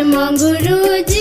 Шри Мангуруди.